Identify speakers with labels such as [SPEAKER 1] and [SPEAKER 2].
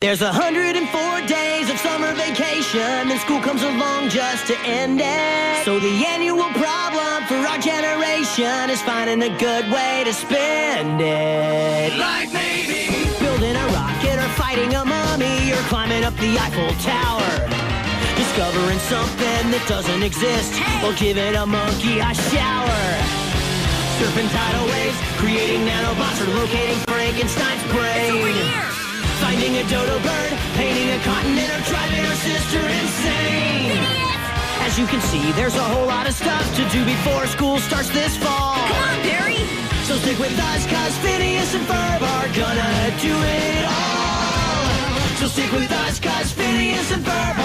[SPEAKER 1] There's 104 days of summer vacation, and school comes along just to end it. So the annual problem for our generation is finding a good way to spend it.
[SPEAKER 2] Like maybe
[SPEAKER 1] Building a rocket or fighting a mummy or climbing up the Eiffel Tower. Discovering something that doesn't exist or giving a monkey a shower. Surfing tidal waves, creating nanobots or locating Frankenstein's brain. Finding a dodo bird, painting a continent, or driving our sister insane. As you can see, there's a whole lot of stuff to do before school starts this fall.
[SPEAKER 3] Come on, Perry.
[SPEAKER 1] So stick with us, cause Phineas and Ferb are gonna do it all. So stick with us, cause Phineas and Ferb